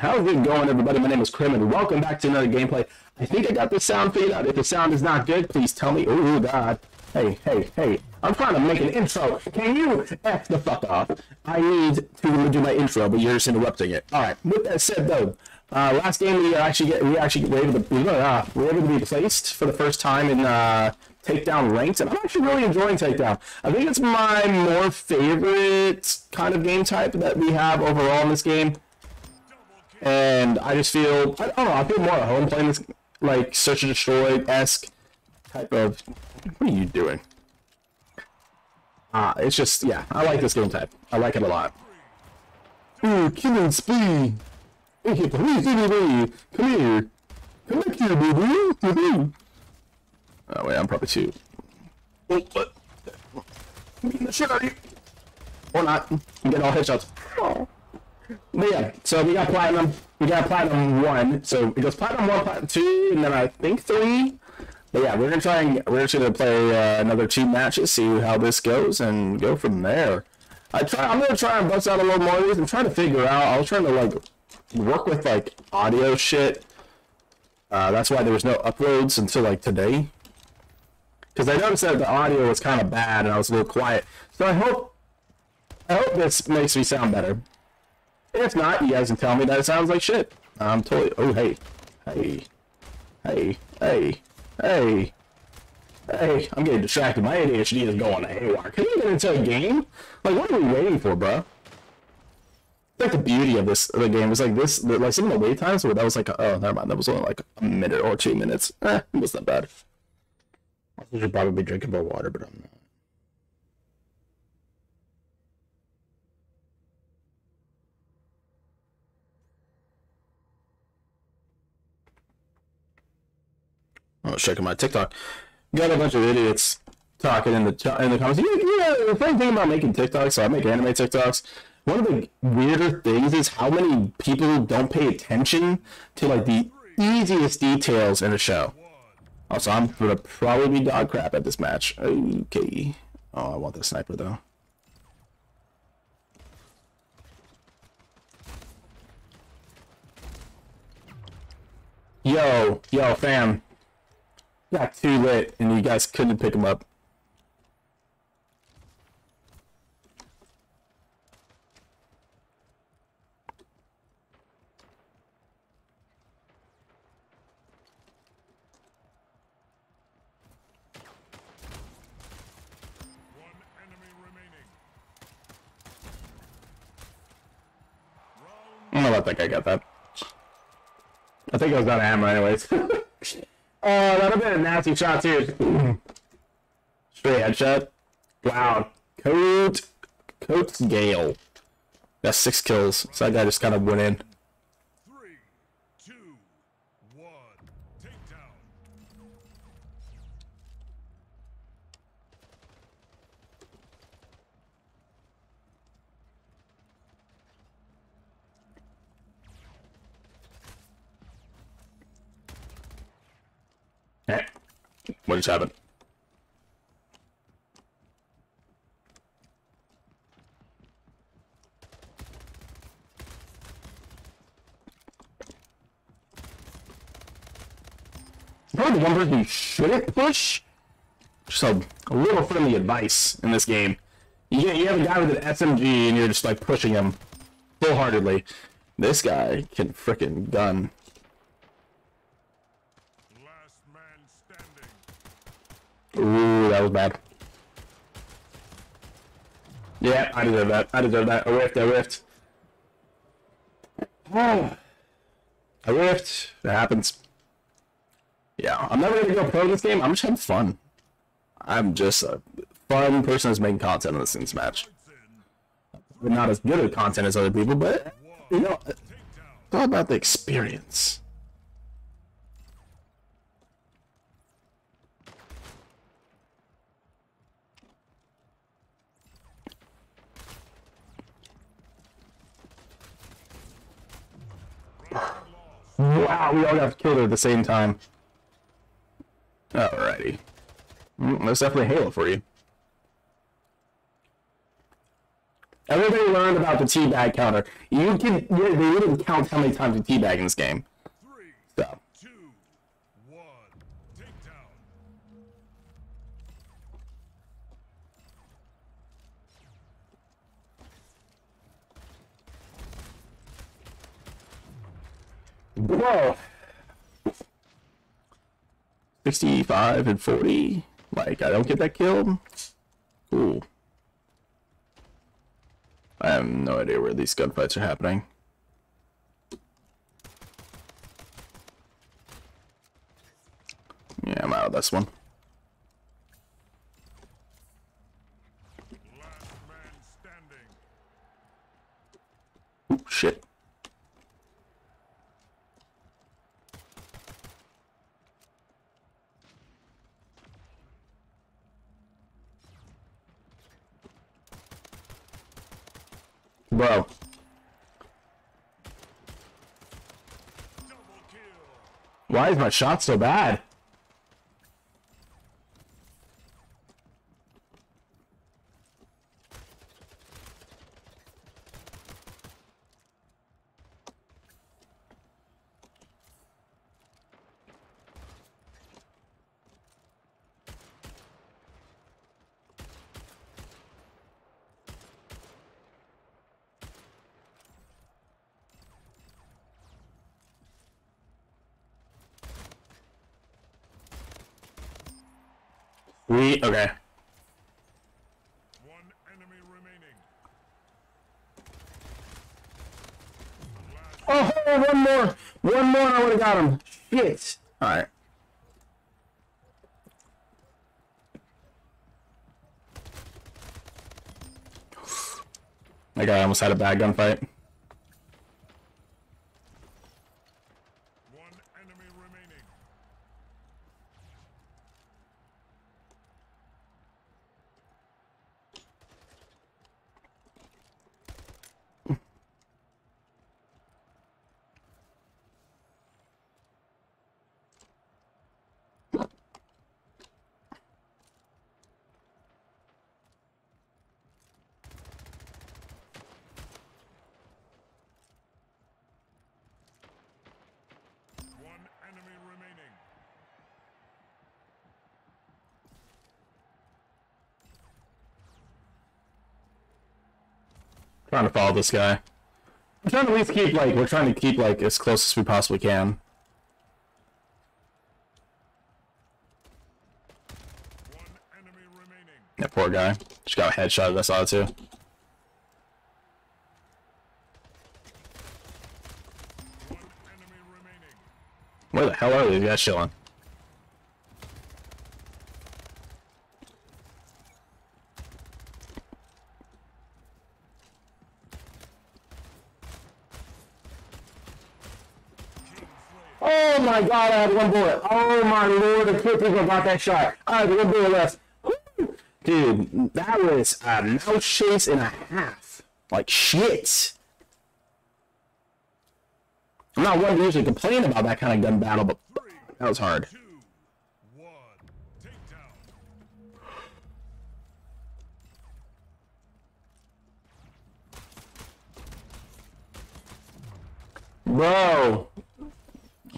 How's it going, everybody? My name is Crim, and welcome back to another gameplay. I think I got the sound figured out. If the sound is not good, please tell me. Oh, God. Hey, hey, hey. I'm trying to make an intro. Can you F the fuck off? I need to do my intro, but you're just interrupting it. All right. With that said, though, uh, last game we actually get we actually were able to uh, we were able to be placed for the first time in uh, takedown ranks, and I'm actually really enjoying takedown. I think it's my more favorite kind of game type that we have overall in this game. And I just feel I don't know, I feel more at home playing this like search and destroy esque type of what are you doing? Uh, it's just yeah, I like this game type. I like it a lot. Ooh, killing spree! Hey, please, baby, come here. Come back here, baby. Oh wait, I'm probably too. Oh, what? Beating the shit out of you. Or not. Getting all headshots. Oh. But yeah, so we got platinum. We got platinum one. So it goes platinum one, platinum two, and then I think three. But yeah, we're gonna try and we're just gonna play uh, another two matches, see how this goes, and go from there. I try. I'm gonna try and bust out a little more of these. I'm trying to figure out. I was trying to like work with like audio shit. Uh, that's why there was no uploads until like today. Because I noticed that the audio was kind of bad and I was a little quiet. So I hope, I hope this makes me sound better. If not, you guys can tell me that it sounds like shit. I'm totally. Oh hey, hey, hey, hey, hey. Hey, I'm getting distracted. My ADHD is going haywire. Can we get into a game? Like, what are we waiting for, bro? like the beauty of this of the game is like this like some of the wait times where that was like oh never mind that was only like a minute or two minutes eh, it was not bad I should probably be drinking more water but I'm not I was checking my TikTok. Got a bunch of idiots talking in the in the comments. You, you know, the funny thing about making TikToks, so I make anime TikToks one of the weirder things is how many people don't pay attention to like the easiest details in a show. Also, I'm gonna probably be dog crap at this match. Okay. Oh, I want the sniper though. Yo, yo, fam. Got too lit and you guys couldn't pick him up. I don't know about that guy got that. I think I was out of ammo anyways. oh, that'd have been a nasty shot too. Straight headshot. Wow. Coat Coates Gale. Got six kills. So that guy just kind of went in. What just happened? Probably the one person you shouldn't push. Just a, little friendly advice in this game. You, you have a guy with an SMG and you're just like pushing him full-heartedly. This guy can frickin' gun. Ooh, that was bad. Yeah, I deserve that. I deserve that. I rift, I rift. Oh. I rift. That happens. Yeah, I'm never gonna go pro in this game. I'm just having fun. I'm just a fun person who's making content on this, this match. But not as good at content as other people, but, you know, it's all about the experience. Wow, we all got killed her at the same time. Alrighty. Mm, that's definitely Halo for you. Everybody learned about the teabag counter. You can they literally count how many times you teabag in this game. Three, So two, one. Takedown. Bro. 65 and 40. Like, I don't get that killed. Cool. I have no idea where these gunfights are happening. Yeah, I'm out of this one. Last man standing. Ooh, shit. Bro, Double kill. Why is my shot so bad? We okay. One enemy remaining. Oh, one more, one more, and I would have got him. Shit. All right. That guy almost had a bad gunfight. one enemy remaining. One enemy remaining. Trying to follow this guy. We're trying to at least keep like we're trying to keep like as close as we possibly can. One enemy remaining. That poor guy. Just got a headshot. Saw it too. One enemy remaining. Where the hell are these guys chilling? Oh my god, I had one bullet. Oh my lord, I can't believe got that shot. I had one bullet left. Woo! Dude, that was a mouse chase and a half. Like shit. I'm not one to usually complain about that kind of gun battle, but that was hard. Bro,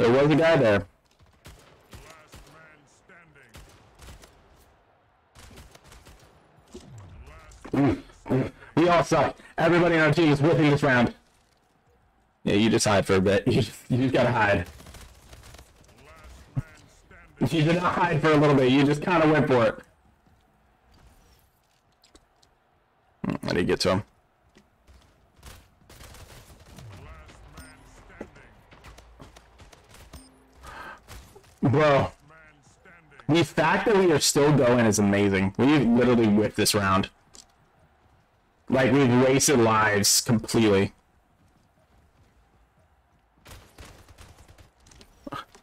there was a guy there. Standing. Last We all suck. Everybody on our team is whipping this round. Yeah, you just hide for a bit. You just, you just gotta hide. You did not hide for a little bit. You just kind of went for it. Hmm, I didn't get to him. Last man standing. Bro, the fact that we are still going is amazing. We've literally whipped this round. Like, we've wasted lives completely.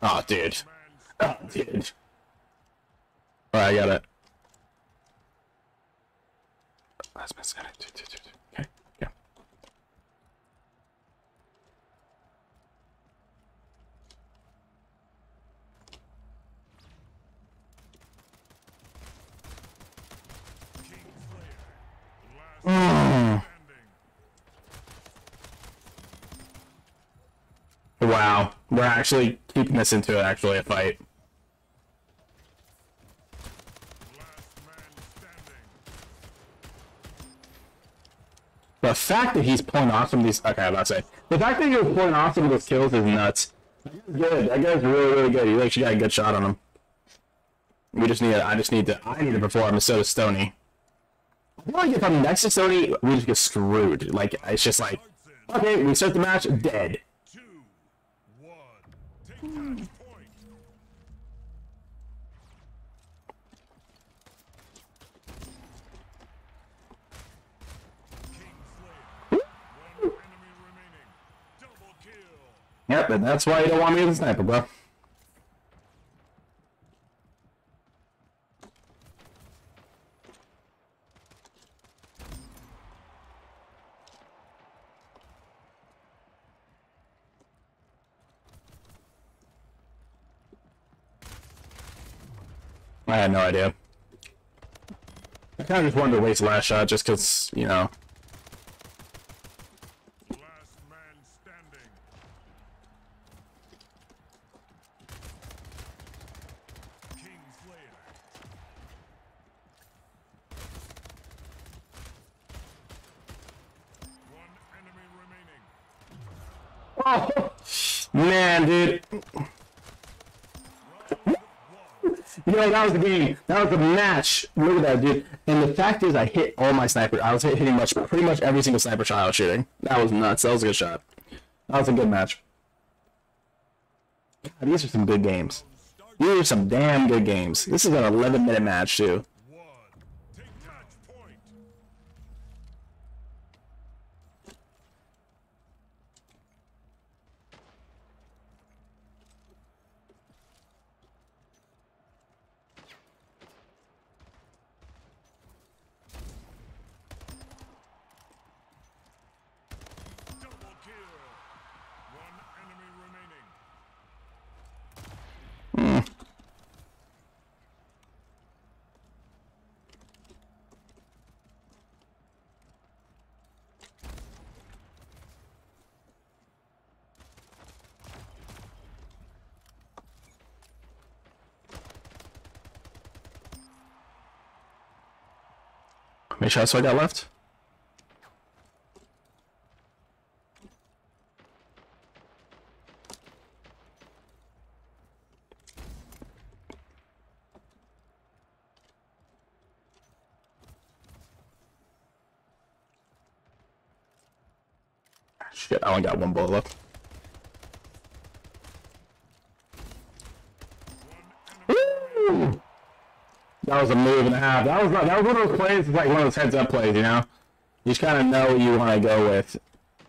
Oh, dude. Oh, dude. Alright, I got it. It. Okay, yeah. King Slayer. Last man standing. Wow, we're actually keeping this into actually a fight. The fact that he's pulling off some of these okay, I'm about to say the fact that he was pulling off some of those kills is nuts. Good, that guy's really really good. He actually got a good shot on him. We just need. To, I just need to. I need to perform. So does Stony. I feel like if I'm next to Stony, we just get screwed. Like it's just like, okay, we start the match dead. Two. One. Take that point. Kingslayer. One enemy remaining. Double Yep, and that's why you don't want me with a sniper, bro. I had no idea. I kind of just wanted to waste last shot just because, you know. Last man standing. Kingslayer. One enemy remaining. Man, dude. That was the game. That was the match. Look at that, dude. And the fact is, I hit all my sniper. I was hit- hitting much, pretty much every single sniper shot I was shooting. That was nuts. That was a good shot. That was a good match. God, these are some good games. These are some damn good games. This is an 11 minute match, too. One. Take match point. Double kill. One enemy remaining. How many shots do I got left? Shit, I only got one bullet left. Woo! That was a move and a half. That was that was one of those plays. It's like one of those heads up plays, you know. You just kind of know what you want to go with.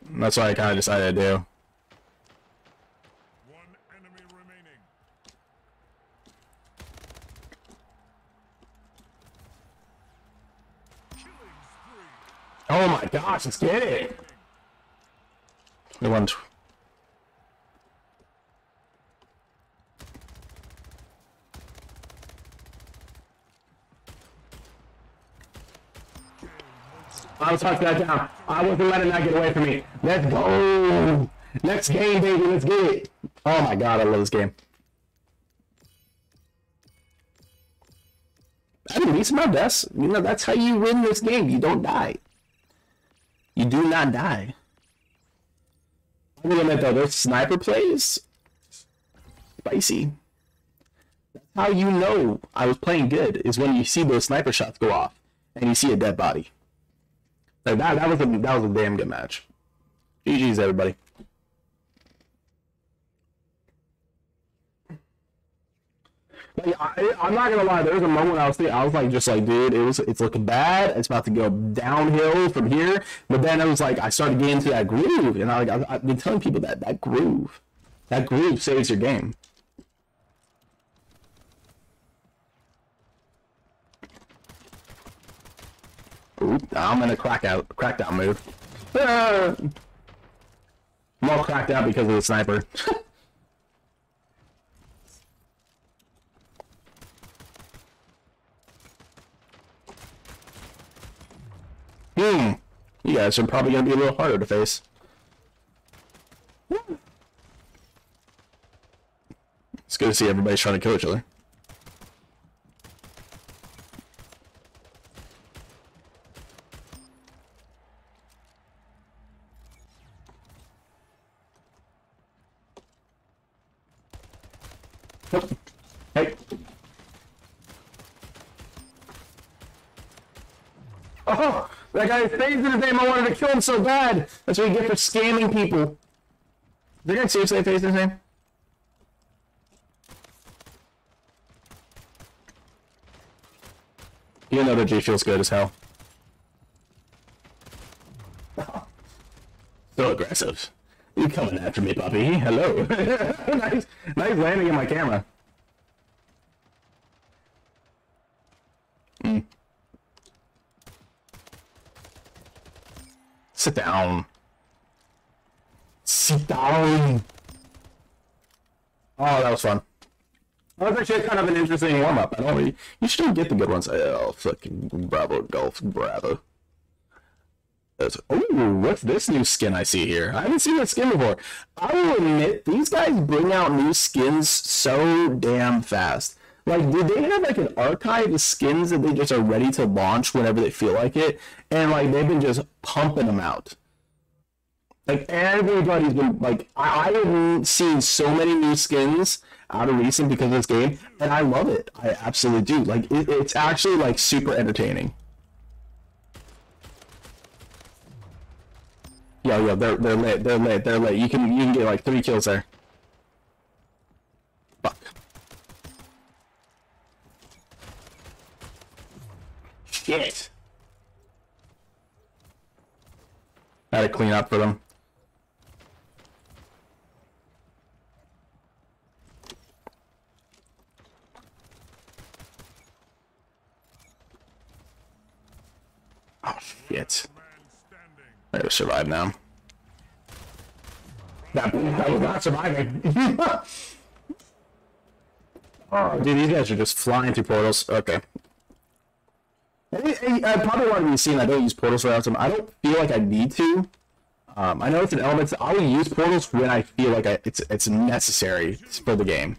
And that's what I kind of decided to do. One enemy remaining. Oh my gosh, let's get it. We won. I was tuck that down. I wasn't letting that get away from me. Let's go. Next game, baby. Let's get it. Oh my god, I love this game. I mean, are my best. You know, that's how you win this game. You don't die. You do not die. I'm gonna admit though, those sniper plays, spicy. That's how you know I was playing good is when you see those sniper shots go off and you see a dead body. Like that, that was a that was a damn good match. GG's everybody. Like, I, I'm not gonna lie. There was a moment I was thinking, I was like, just like, dude, it was, it's looking bad. It's about to go downhill from here. But then it was like, I started getting into that groove, and I like, I, I've been telling people that that groove, that groove saves your game. I'm in a crack out, crackdown move. Ah! I'm all cracked out because of the sniper. Hmm. You guys are probably gonna be a little harder to face. It's good to see everybody's trying to kill each other. Hey. Oh, that guy in his name. I wanted to kill him so bad. That's what you get for scamming people. Did the guy seriously in his name? You know that G feels good as hell. So aggressive. You coming after me, puppy? Hello. nice, nice landing in my camera. Mm. Sit down. Sit down. Oh, that was fun. That was actually kind of an interesting warm up. I don't really, you still get the good ones. Oh, fucking bravo, golf, bravo. Oh, what's this new skin I see here? I haven't seen that skin before. I will admit, these guys bring out new skins so damn fast. Like, did they have like an archive of skins that they just are ready to launch whenever they feel like it? And like, they've been just pumping them out. Like, everybody's been, like, I, I have seen so many new skins out of recent because of this game, and I love it. I absolutely do. Like, it, it's actually like super entertaining. Yo, yo, they're they're lit, they're lit, they're lit. You can you can get like three kills there. Fuck. Shit. To clean up for them. Oh shit. Man standing. I gotta survive now. That, that was not surviving. oh, dude, these guys are just flying through portals. Okay. I, I, I probably want to be seen. I don't use portals very often. I don't feel like I need to. Um, I know it's an element. I will use portals when I feel like I, it's it's necessary for the game.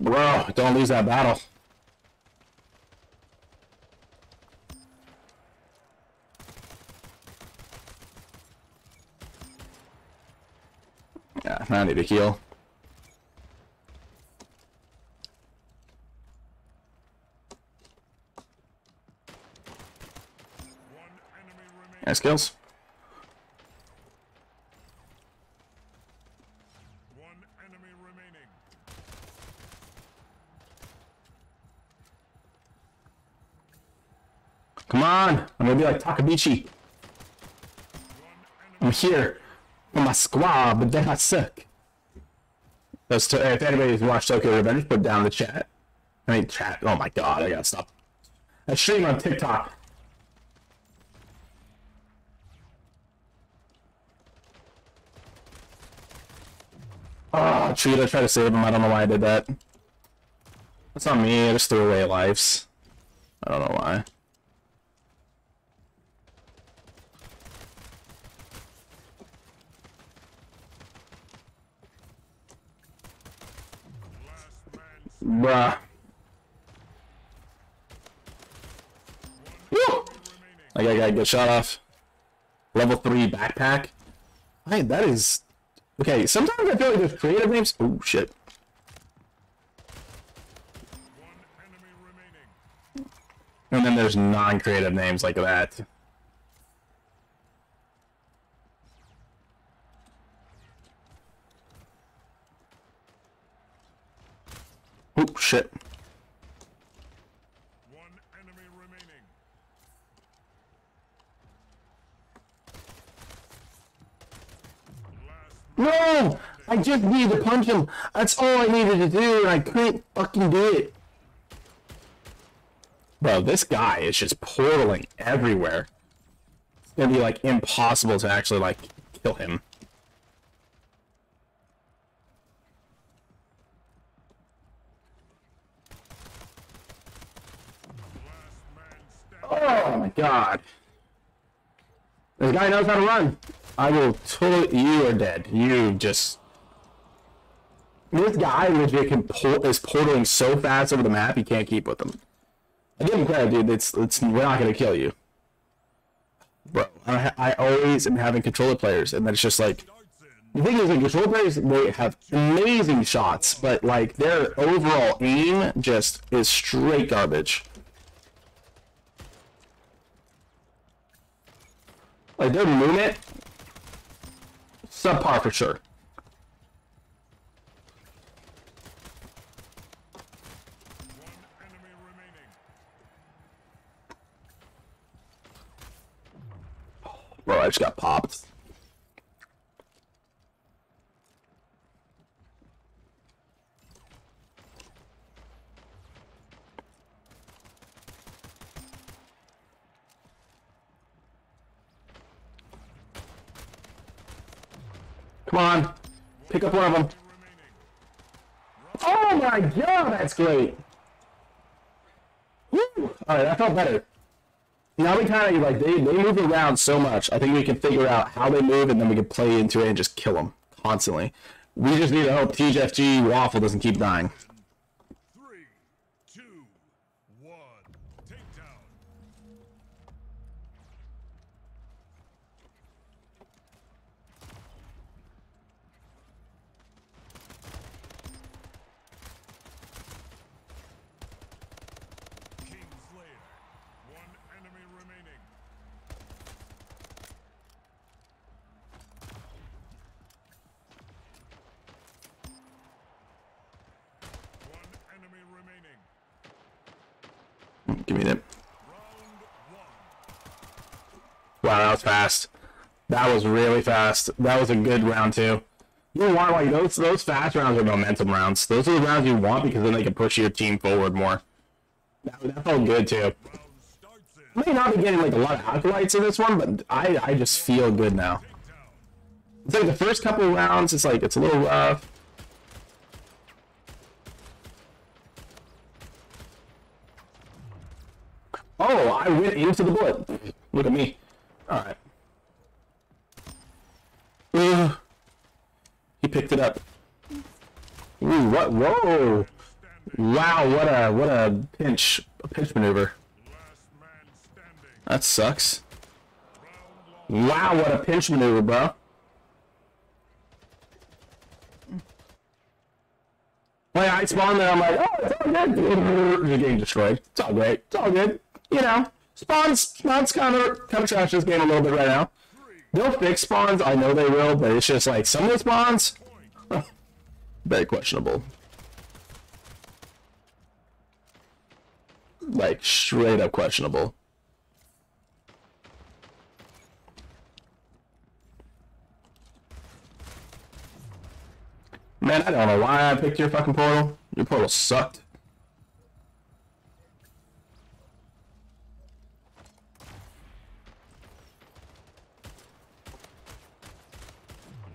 Bro, don't lose that battle. Yeah, I need to heal. One enemy remaining. Nice kills. One enemy remaining. Come on! I'm gonna be like Takemichi. I'm here for my squad, but then I suck. Those if anybody's watched Tokyo Revenge, put down the chat. I mean, chat. Oh my god, I gotta stop. I stream on TikTok. Oh, Cheetah, try to save him. I don't know why I did that. That's not me. I just threw away lives. I don't know why. Bruh. I gotta, get shot off. Level 3 backpack. Hey, that is... Okay, sometimes I feel like there's creative names. Oh, shit. And then there's non-creative names like that. Oh, shit. One enemy remaining. Last No! Just to punch him. That's all I needed to do, and I couldn't fucking do it. Bro, this guy is just portaling everywhere. It's gonna be like impossible to actually like kill him. Oh my god. This guy knows how to run. I will totally. You are dead. You just. This guy legit can por- is portaling so fast over the map. You can't keep with him. I give him credit, dude. It's it's we're not gonna kill you, bro. I, I always am having controller players, and then it's just like the thing is, like controller players they have amazing shots, but like their overall aim just is straight garbage. Like their movement, subpar for sure. Bro, I just got popped. Come on. Pick up one of them. Oh my god, that's great. Woo! Alright, I felt better. Now we kind of like they, they move around so much. I think we can figure out how they move and then we can play into it and just kill them constantly. We just need to hope TGFG Waffle doesn't keep dying. Three, two, one. Takedown. Kingslayer. One enemy remaining. One enemy remaining. Give me that. Wow, that was fast. That was really fast. That was a good round too. You want like those those fast rounds are momentum rounds. Those are the rounds you want because then they can push your team forward more. That, that felt good too. I may not be getting like a lot of accolades in this one, but I I just feel good now. It's like the first couple rounds, it's like it's a little rough. Oh, I went into the bullet. Look at me. All right. Ugh. he picked it up. Ooh, what? Whoa! Wow, what a what a pinch a pinch maneuver. That sucks. Wow, what a pinch maneuver, bro. Like I spawned there, I'm like, oh, it's all good. You're getting destroyed. It's all great. It's all good. You know, spawns, spawns kind of kind of trash this game a little bit right now. They'll fix spawns, I know they will, but it's just like some of the spawns, very questionable. Like straight up questionable. Man, I don't know why I picked your fucking portal. Your portal sucked.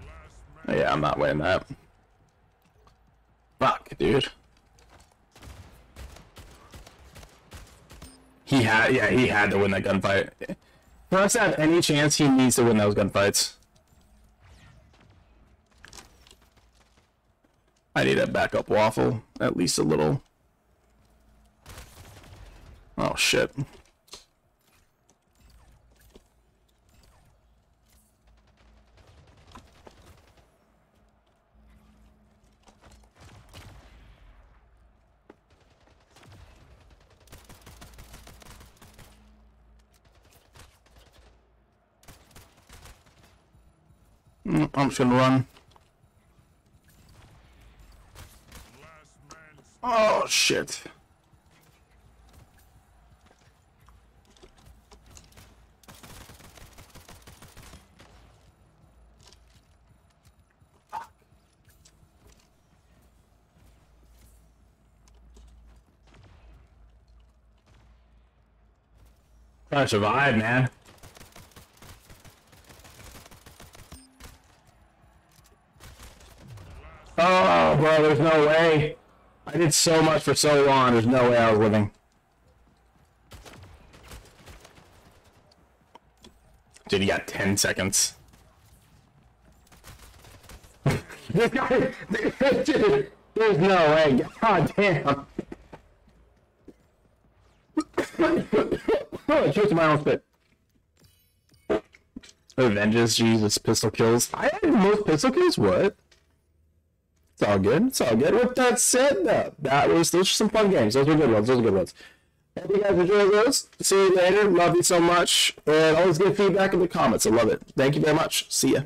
Last man. Yeah, I'm not winning that. Fuck, dude. He had, yeah, he had to win that gunfight. For us to have any chance, he needs to win those gunfights. I need a backup waffle, at least a little. Oh shit. Mm, I'm just gonna run. Oh shit. Trying to survive, man. Oh, bro, there's no way. I did so much for so long, there's no way I was living. Dude, you got 10 seconds. this guy, dude, there's no way. God damn. oh, it choked my own spit. Avenges, Jesus, pistol kills. I had the most pistol kills? What? It's all good. It's all good. With that said, though, that was those were some fun games. Those were good ones. Those were good ones. Hope you guys enjoyed those. See you later. Love you so much. And always give feedback in the comments. I love it. Thank you very much. See ya.